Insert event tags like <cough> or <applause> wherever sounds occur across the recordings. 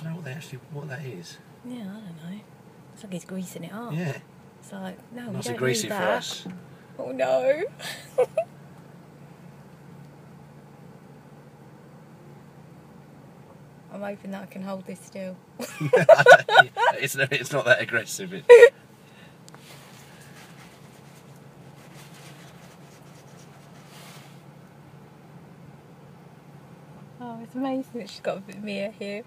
I don't know what they actually what that is. Yeah, I don't know. It's like he's greasing it up. Yeah, It's like, no, we nice don't greasy need for that. us. Oh no. <laughs> I'm hoping that I can hold this still. <laughs> it's no- it's not that aggressive. It, Oh, it's amazing that she's got a bit of Mia here.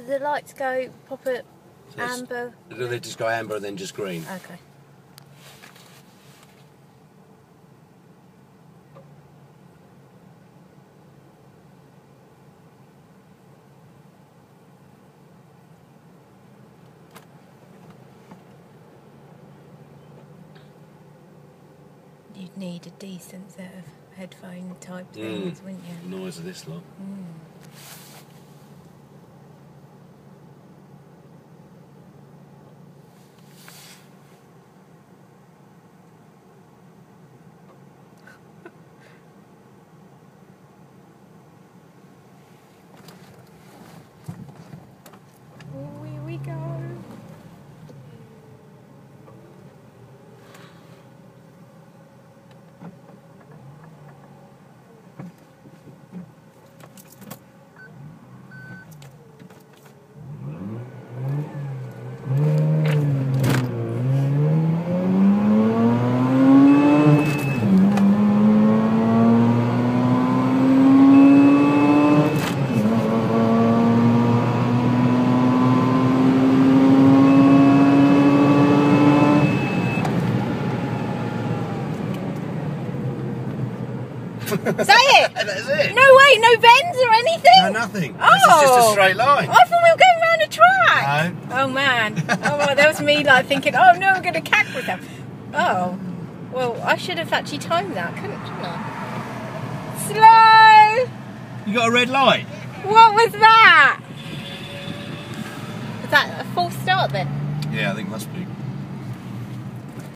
So the lights go pop at So amber. do they just go amber and then just green? Okay. You'd need a decent set of headphone type mm. things, wouldn't you? Noise of this lot. Oh, here we go. <laughs> Is that it? <laughs> That's it. No way, no bends or anything? No, nothing. Oh, it's just a Oh. straight line. I thought we were going round a track. No. Oh man. Oh well, that was me like thinking, oh no, we're gonna cack with them. Oh. Well, I should have actually timed that, couldn't shouldn't I? Slow! You got a red light. What was that? Was that a false start then? Yeah, I think it must be.